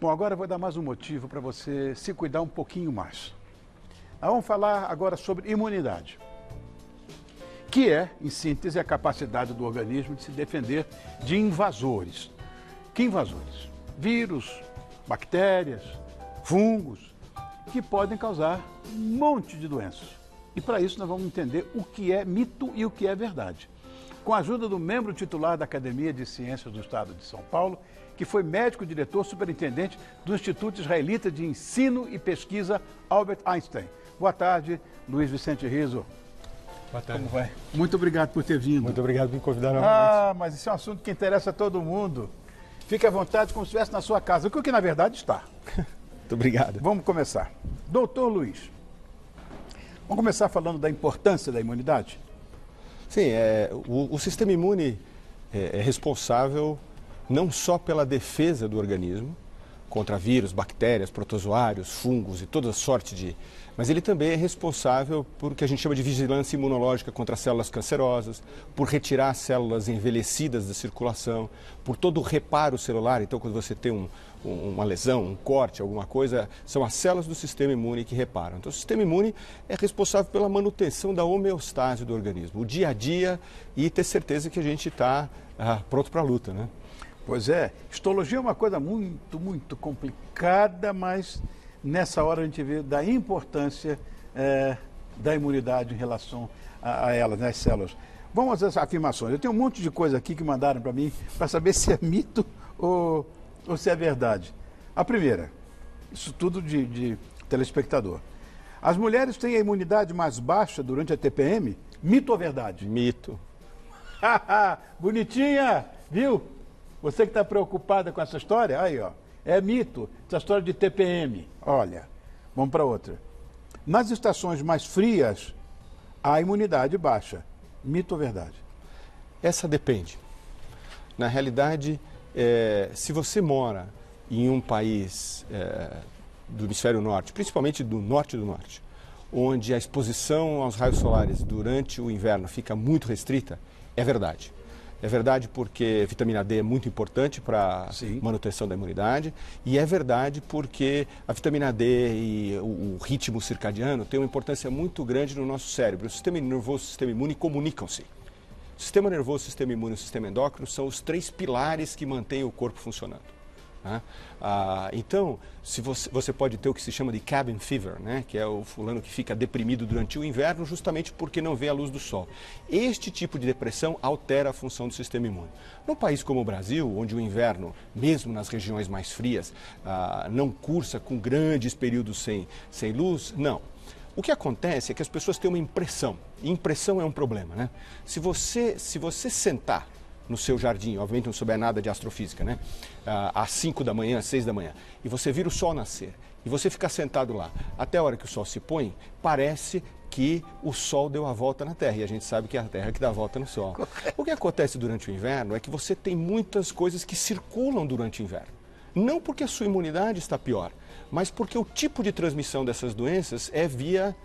Bom, agora eu vou dar mais um motivo para você se cuidar um pouquinho mais. Nós vamos falar agora sobre imunidade, que é, em síntese, a capacidade do organismo de se defender de invasores. Que invasores? Vírus, bactérias, fungos, que podem causar um monte de doenças. E para isso nós vamos entender o que é mito e o que é verdade. Com a ajuda do membro titular da Academia de Ciências do Estado de São Paulo, que foi médico, diretor, superintendente do Instituto Israelita de Ensino e Pesquisa Albert Einstein. Boa tarde, Luiz Vicente Riso. Boa tarde. Como vai? Muito obrigado por ter vindo. Muito obrigado por me convidar novamente. Ah, mas isso é um assunto que interessa a todo mundo. Fique à vontade como se estivesse na sua casa, o que na verdade está. Muito obrigado. Vamos começar. Doutor Luiz, vamos começar falando da importância da imunidade? Sim, é, o, o sistema imune é, é responsável não só pela defesa do organismo contra vírus, bactérias, protozoários, fungos e toda sorte de. Mas ele também é responsável por o que a gente chama de vigilância imunológica contra células cancerosas, por retirar células envelhecidas da circulação, por todo o reparo celular. Então, quando você tem um, um, uma lesão, um corte, alguma coisa, são as células do sistema imune que reparam. Então, o sistema imune é responsável pela manutenção da homeostase do organismo, o dia a dia e ter certeza que a gente está ah, pronto para a luta, né? Pois é, histologia é uma coisa muito, muito complicada, mas nessa hora a gente vê da importância é, da imunidade em relação a, a elas, né, as células. Vamos às afirmações. Eu tenho um monte de coisa aqui que mandaram para mim para saber se é mito ou, ou se é verdade. A primeira, isso tudo de, de telespectador. As mulheres têm a imunidade mais baixa durante a TPM? Mito ou verdade? Mito. Bonitinha, viu? Você que está preocupada com essa história, aí ó, é mito, essa história de TPM. Olha, vamos para outra. Nas estações mais frias, a imunidade baixa. Mito ou verdade? Essa depende. Na realidade, é, se você mora em um país é, do hemisfério norte, principalmente do norte do norte, onde a exposição aos raios solares durante o inverno fica muito restrita, é verdade. É verdade porque vitamina D é muito importante para a manutenção da imunidade. E é verdade porque a vitamina D e o, o, ritmo circadiano têm uma importância muito grande no nosso cérebro. O sistema nervoso e o sistema imune comunicam-se. O sistema nervoso, o sistema imune e o sistema endócrino são os três pilares que mantêm o corpo funcionando. Né? Ah, então, se você, você, pode ter o que se chama de cabin fever, né? que é o fulano que fica deprimido durante o inverno justamente porque não vê a luz do sol. Este tipo de depressão altera a função do sistema imune. Num país como o Brasil, onde o inverno, mesmo nas regiões mais frias, ah, não cursa com grandes períodos sem, sem luz, não. O que acontece é que as pessoas têm uma impressão, e impressão é um problema. Né? Se, você, se você sentar no seu jardim, obviamente não souber nada de astrofísica, né? Ah, às 5 da manhã, às 6 da manhã, e você vira o sol nascer, e você ficar sentado lá até a hora que o sol se põe, parece que o Sol deu a volta na Terra. E a gente sabe que é a Terra que dá a volta no Sol. O que acontece durante o inverno é que você tem muitas coisas que circulam durante o inverno. Não porque a sua imunidade está pior, mas porque o tipo de transmissão dessas doenças é via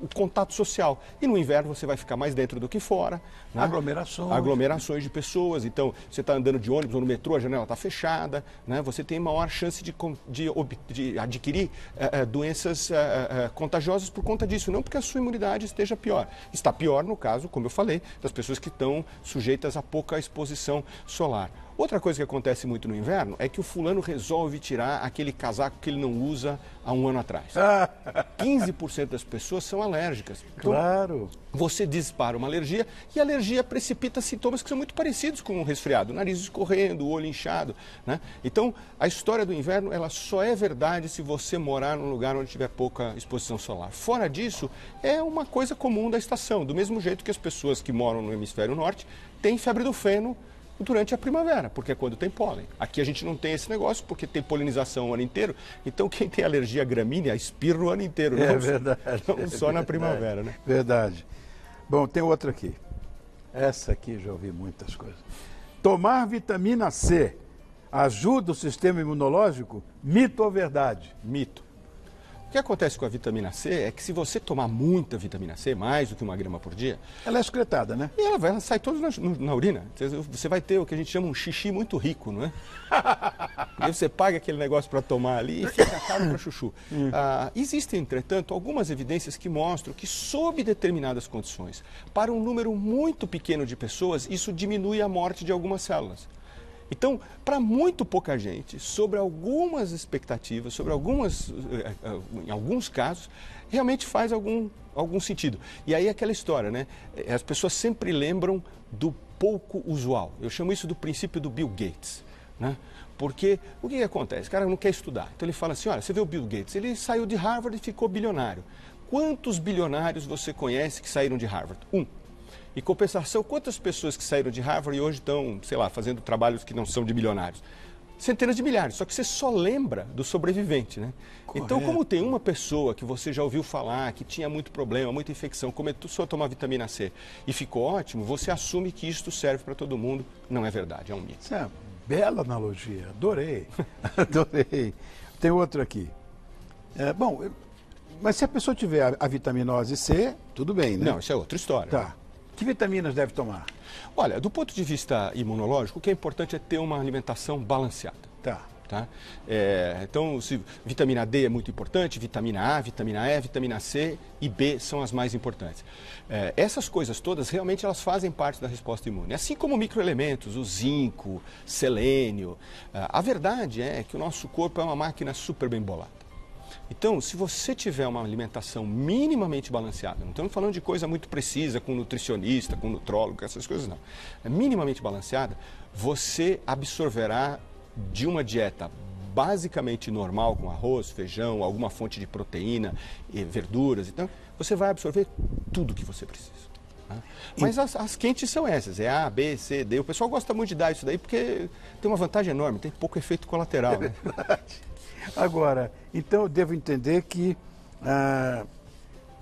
o contato social. E no inverno você vai ficar mais dentro do que fora. Né? Aglomerações. Aglomerações de pessoas. Então, você está andando de ônibus ou no metrô, a janela está fechada. Né? Você tem maior chance de, de, de adquirir uh, doenças uh, uh, contagiosas por conta disso. Não porque a sua imunidade esteja pior. Está pior no caso, como eu falei, das pessoas que estão sujeitas a pouca exposição solar. Outra coisa que acontece muito no inverno é que o fulano resolve tirar aquele casaco que ele não usa há um ano atrás. 15% das pessoas são alérgicas. Então, claro. Você dispara uma alergia e a alergia precipita sintomas que são muito parecidos com um resfriado. Nariz escorrendo, o olho inchado. Né? Então, a história do inverno ela só é verdade se você morar num lugar onde tiver pouca exposição solar. Fora disso, é uma coisa comum da estação. Do mesmo jeito que as pessoas que moram no hemisfério norte têm febre do feno durante a primavera, porque é quando tem pólen. Aqui a gente não tem esse negócio porque tem polinização o ano inteiro. Então quem tem alergia à gramínea espirra o ano inteiro, é não, verdade, não é só verdade, na primavera, né? Verdade. Bom, tem outra aqui. Essa aqui já ouvi muitas coisas. Tomar vitamina C ajuda o sistema imunológico? Mito ou verdade? Mito. O que acontece com a vitamina C é que se você tomar muita vitamina C, mais do que uma grama por dia, Ela é excretada, né? e ela, vai, ela sai toda na, na urina. Você- vai ter o que a gente chama um xixi muito rico, não é? E aí você paga aquele negócio para tomar ali e fica caro para chuchu. Ah, existem, entretanto, algumas evidências que mostram que, sob determinadas condições, para um número muito pequeno de pessoas, isso diminui a morte de algumas células. Então, para muito pouca gente, sobre algumas expectativas, sobre algumas, eh, eh, em alguns casos, realmente faz algum, algum sentido. E aí aquela história, né? Eh, As pessoas sempre lembram do pouco usual. Eu chamo isso do princípio do Bill Gates, né? Porque o que, que acontece? O cara não quer estudar. Então ele fala assim, olha, você vê o Bill Gates, ele saiu de Harvard e ficou bilionário. Quantos bilionários você conhece que saíram de Harvard? Um. Em compensação, quantas pessoas que saíram de Harvard e hoje estão, sei lá, fazendo trabalhos que não são de milionários? Centenas de milhares, só que você só lembra do sobrevivente, né? Então, Correto. como tem uma pessoa que você já ouviu falar, que tinha muito problema, muita infecção, começou a tomar vitamina C e ficou ótimo, você assume que isto serve para todo mundo. Não é verdade, é um mito. Isso é uma bela analogia. Adorei. Adorei. Tem outro aqui. É, bom, mas se a pessoa tiver a, a vitaminose C, tudo bem, né? Não, isso é outra história. Tá. Que vitaminas deve tomar? Olha, do ponto de vista imunológico, o que é importante é ter uma alimentação balanceada. Tá. Tá? É, então, se, vitamina D é muito importante, vitamina A, vitamina E, vitamina C e B são as mais importantes. É, essas coisas todas realmente elas fazem parte da resposta imune, assim como microelementos, o zinco, selênio. Ah, a verdade é que o nosso corpo é uma máquina super bem bolada. Então, se você tiver uma alimentação minimamente balanceada, não estamos falando de coisa muito precisa com nutricionista, com nutrólogo, essas coisas não. É minimamente balanceada, você absorverá de uma dieta basicamente normal, com arroz, feijão, alguma fonte de proteína, e verduras, então você vai absorver tudo que você precisa. tá? Mas as, as quentes são essas, é A, B, C, D. O pessoal gosta muito de dar isso daí porque tem uma vantagem enorme, tem pouco efeito colateral. Né? Agora, então eu devo entender que ah,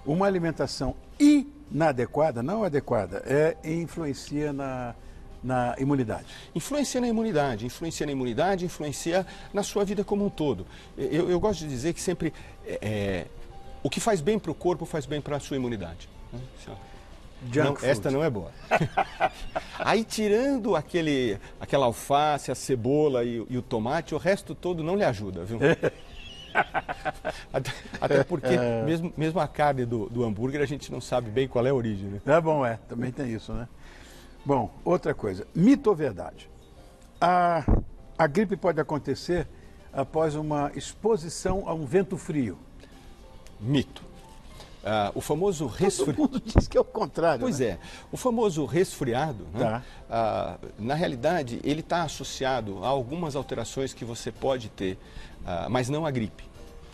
uma alimentação inadequada, não adequada, é, influencia na, na imunidade. Influencia na imunidade, influencia na imunidade, influencia na sua vida como um todo. Eu, eu gosto de dizer que sempre é, é, o que faz bem para o corpo faz bem para a sua imunidade. né? Não, food. esta não é boa. Aí tirando aquele, aquela alface, a cebola e, o- e o tomate, o resto todo não lhe ajuda, viu? Até, até porque mesmo, mesmo a carne do, do hambúrguer a gente não sabe bem qual é a origem. Né? É bom, é. Também tem isso, né? Bom, outra coisa. Mito ou verdade? A, a gripe pode acontecer após uma exposição a um vento frio. Mito. Ah, o famoso Todo resfriado. mundo diz que é o contrário. Pois né? é, o famoso resfriado, né? Tá. Ah, na realidade, ele está associado a algumas alterações que você pode ter, ah, mas não a gripe.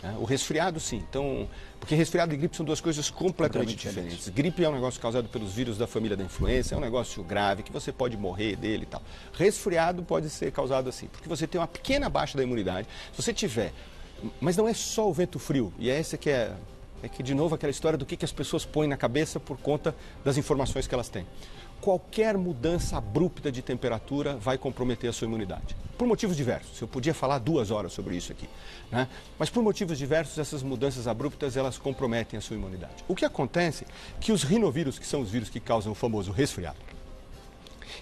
né? O resfriado, sim. Então, porque resfriado e gripe são duas coisas completamente Completamente diferentes. Gripe é um negócio causado pelos vírus da família da influenza, é um negócio grave que você pode morrer dele e tal. Resfriado pode ser causado assim, porque você tem uma pequena baixa da imunidade. Se você tiver, mas não é só o vento frio, e é essa que é é que, de novo, aquela história do que, que as pessoas põem na cabeça por conta das informações que elas têm. Qualquer mudança abrupta de temperatura vai comprometer a sua imunidade. Por motivos diversos. Eu podia falar duas horas sobre isso aqui. Né? Mas por motivos diversos, essas mudanças abruptas, elas comprometem a sua imunidade. O que acontece é que os rinovírus, que são os vírus que causam o famoso resfriado,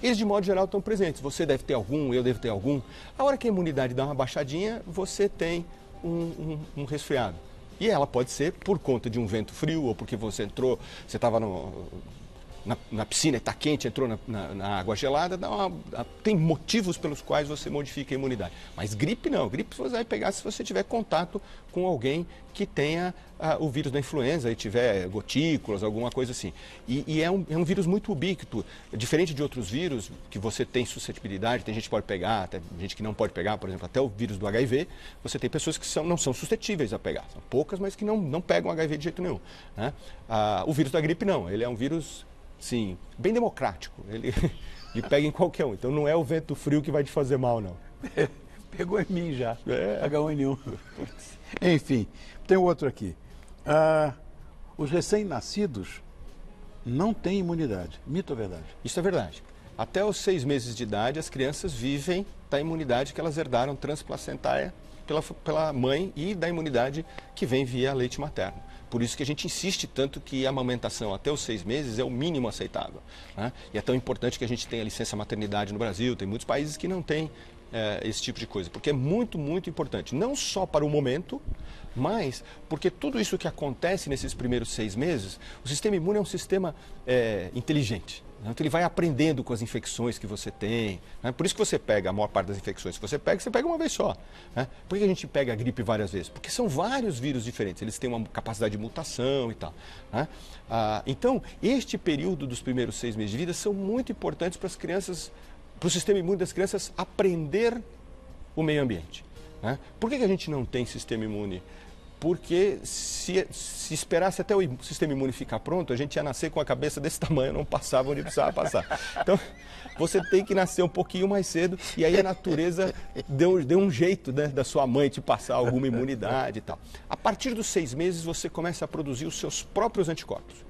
eles, de modo geral, estão presentes. Você deve ter algum, eu devo ter algum. A hora que a imunidade dá uma baixadinha, você tem um, um- um resfriado. E ela pode ser por conta de um vento frio, ou porque você entrou, você estava na, na piscina está quente, entrou na, na- na água gelada, uma- tem motivos pelos quais você modifica a imunidade. Mas gripe não, gripe você vai pegar se você tiver contato com alguém que tenha ah, o vírus da influenza e tiver gotículas, alguma coisa assim. E, e é, um, é um vírus muito ubíquito, diferente de outros vírus que você tem suscetibilidade, tem gente que pode pegar, até gente que não pode pegar, por exemplo, até o vírus do HIV, você tem pessoas que são, não são suscetíveis a pegar, são poucas, mas que não, não pegam HIV de jeito nenhum. né? Ah, o vírus da gripe não, ele é um vírus Sim, bem democrático. Ele, ele pega em qualquer um. Então não é o vento frio que vai te fazer mal, não. Pegou em mim já. É. H1N1. Enfim, tem outro aqui. Ah, os recém-nascidos não têm imunidade. Mito ou verdade? Isso é verdade. Até os seis meses de idade, as crianças vivem da imunidade que elas herdaram transplacentária pela, pela mãe e da imunidade que vem via leite materno. Por isso que a gente insiste tanto que a amamentação até os seis meses é o mínimo aceitável. Né? E é tão importante que a gente tenha licença maternidade no Brasil. Tem muitos países que não têm é, esse tipo de coisa, porque é muito, muito importante. Não só para o momento, mas porque tudo isso que acontece nesses primeiros seis meses, o sistema imune é um sistema é, inteligente. Né? Então ele vai aprendendo com as infecções que você tem. Né? Por isso que você pega a maior parte das infecções que você pega, você pega uma vez só. Né? Por que a gente pega a gripe várias vezes? Porque são vários vírus diferentes, eles têm uma capacidade de mutação e tal. Né? Ah, então, este período dos primeiros seis meses de vida são muito importantes para as crianças, para o sistema imune das crianças aprender o meio ambiente. Né? Por que, que a gente não tem sistema imune porque se, se, esperasse até o sistema imune ficar pronto, a gente ia nascer com a cabeça desse tamanho, não passava onde precisava passar. Então, você tem que nascer um pouquinho mais cedo e aí a natureza deu, deu um jeito né, da sua mãe te passar alguma imunidade e tal. A partir dos seis meses, você começa a produzir os seus próprios anticorpos.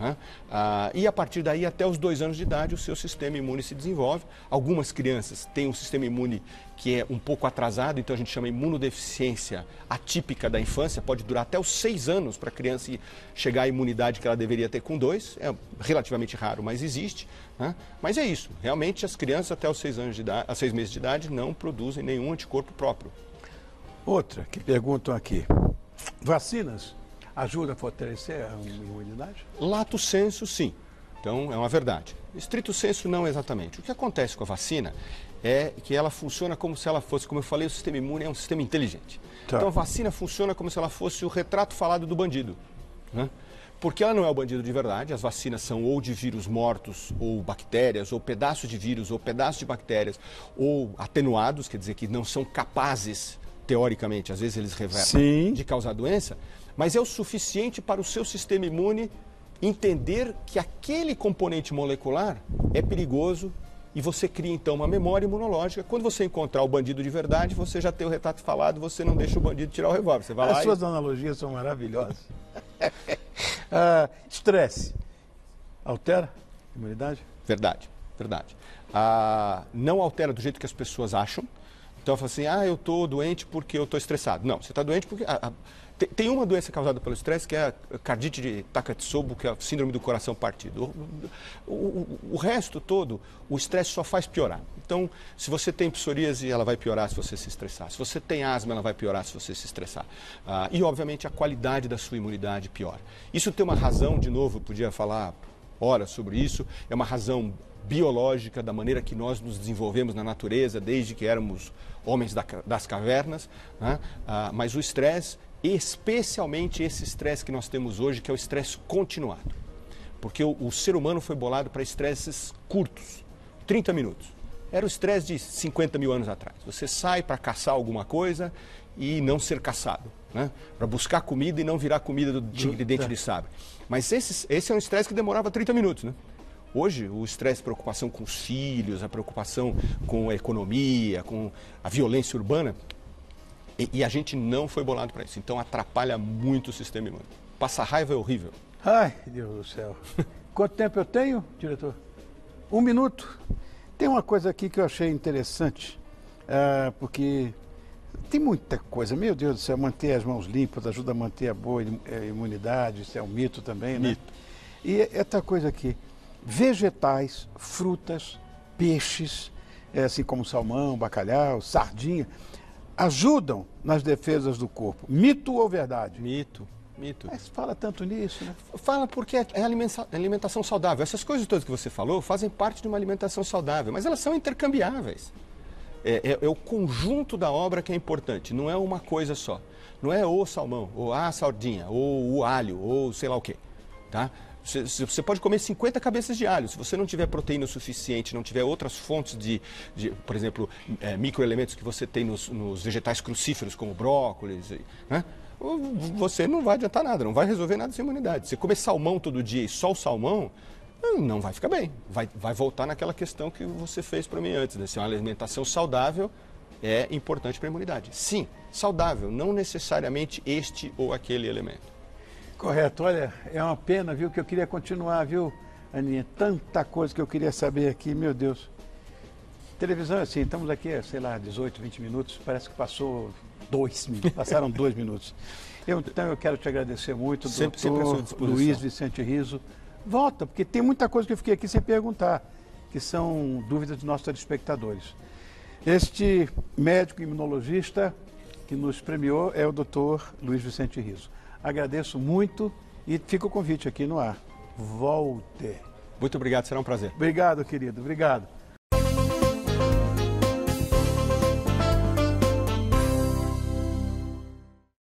Né? Ah, e a partir daí, até os dois anos de idade, o seu sistema imune se desenvolve. Algumas crianças têm um sistema imune que é um pouco atrasado, então a gente chama imunodeficiência atípica da infância, pode durar até os seis anos para a criança chegar à imunidade que ela deveria ter com dois. É relativamente raro, mas existe. Né? Mas é isso. Realmente as crianças até os seis, anos de idade, seis meses de idade não produzem nenhum anticorpo próprio. Outra que perguntam aqui: vacinas ajuda a fortalecer a imunidade? Lato senso, sim. Então, é uma verdade. Estrito senso, não exatamente. O que acontece com a vacina é que ela funciona como se ela fosse, como eu falei, o sistema imune é um sistema inteligente. Tá. Então, a vacina funciona como se ela fosse o retrato falado do bandido. Né? Porque ela não é o bandido de verdade, as vacinas são ou de vírus mortos, ou bactérias, ou pedaços de vírus, ou pedaços de bactérias, ou atenuados, quer dizer que não são capazes, teoricamente, às vezes eles Sim. de causar doença mas é o suficiente para o seu sistema imune entender que aquele componente molecular é perigoso e você cria então uma memória imunológica. Quando você encontrar o bandido de verdade, você já tem o retrato falado, você não deixa o bandido tirar o revólver. Você vai As lá suas e... analogias são maravilhosas. Ah, estresse. altera a imunidade? Verdade, verdade. Ah, não altera do jeito que as pessoas acham. Então, fala assim, ah, eu estou doente porque eu estou estressado. Não, você está doente porque... A, a, tem uma doença causada pelo estresse que é a cardite de Takotsubo, que é a síndrome do coração partido. O, o, o resto todo, o estresse só faz piorar. Então, se você tem psoríase, ela vai piorar se você se estressar. Se você tem asma, ela vai piorar se você se estressar. Ah, e, obviamente, a qualidade da sua imunidade piora. Isso tem uma razão, de novo, eu podia falar horas sobre isso, é uma razão biológica da maneira que nós nos desenvolvemos na natureza desde que éramos homens das cavernas, né? ah, mas o estresse especialmente esse estresse que nós temos hoje, que é o estresse continuado. Porque o, o, ser humano foi bolado para estresses curtos, 30 minutos. Era o estresse de 50 mil anos atrás. Você sai para caçar alguma coisa e não ser caçado. Né? Para buscar comida e não virar comida do tigre de dente de sabre. Mas esse, esse é um estresse que demorava 30 minutos. Né? Hoje, o estresse, a preocupação com os filhos, a preocupação com a economia, com a violência urbana, e, e a gente não foi bolado para isso. Então atrapalha muito o sistema imune. Passar raiva é horrível. Ai, Deus do céu. Quanto tempo eu tenho, diretor? Um minuto. Tem uma coisa aqui que eu achei interessante, uh, porque tem muita coisa. Meu Deus do céu, manter as mãos limpas ajuda a manter a boa eh, imunidade, isso é um mito também, né? Mito. E essa coisa aqui, vegetais, frutas, peixes, eh, assim como salmão, bacalhau, sardinha, ajudam nas defesas do corpo. Mito ou verdade? Mito. Mito. Mas fala tanto nisso, né? Fala porque é, é alimentação saudável. Essas coisas todas que você falou fazem parte de uma alimentação saudável, mas elas são intercambiáveis. É, é, é, o conjunto da obra que é importante, não é uma coisa só. Não é o salmão, ou a sardinha, ou o alho, ou sei lá o quê. Tá? Você pode comer 50 cabeças de alho. Se você não tiver proteína suficiente, não tiver outras fontes de, de por exemplo, é, microelementos que você tem nos, nos, vegetais crucíferos, como brócolis, né? você não vai adiantar nada, não vai resolver nada sem imunidade. Você comer salmão todo dia e só o salmão, não vai ficar bem. Vai, vai voltar naquela questão que você fez para mim antes. Né? Se é uma alimentação saudável é importante para a imunidade. Sim, saudável, não necessariamente este ou aquele elemento. Correto. Olha, é uma pena, viu, que eu queria continuar, viu, Aninha? Tanta coisa que eu queria saber aqui, meu Deus. Televisão, assim, estamos aqui, sei lá, 18, 20 minutos, parece que passou Dois minutos. Passaram dois minutos. Eu, então eu quero te agradecer muito, Sempre- doutor sempre. Luiz Vicente Riso. Volta, porque tem muita coisa que eu fiquei aqui sem perguntar, que são dúvidas dos nossos telespectadores. Este médico imunologista que nos premiou é o doutor Luiz Vicente Riso. Agradeço muito e fica o convite aqui no ar. Volte. Muito obrigado, será um prazer. Obrigado, querido. Obrigado.